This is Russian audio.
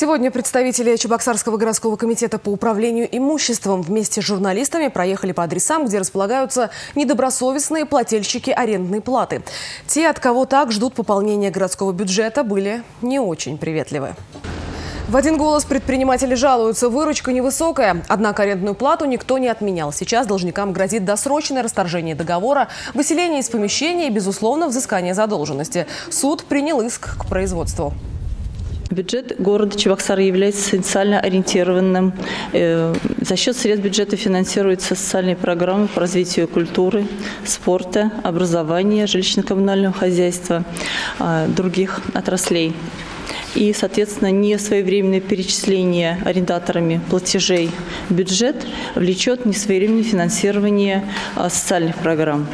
Сегодня представители Чебоксарского городского комитета по управлению имуществом вместе с журналистами проехали по адресам, где располагаются недобросовестные плательщики арендной платы. Те, от кого так ждут пополнения городского бюджета, были не очень приветливы. В один голос предприниматели жалуются, выручка невысокая, однако арендную плату никто не отменял. Сейчас должникам грозит досрочное расторжение договора, выселение из помещения и, безусловно, взыскание задолженности. Суд принял иск к производству. Бюджет города Чебоксара является социально ориентированным. Э, за счет средств бюджета финансируются социальные программы по развитию культуры, спорта, образования, жилищно-коммунального хозяйства, а, других отраслей и, соответственно, несвоевременное перечисление арендаторами платежей в бюджет влечет несвоевременное финансирование а, социальных программ.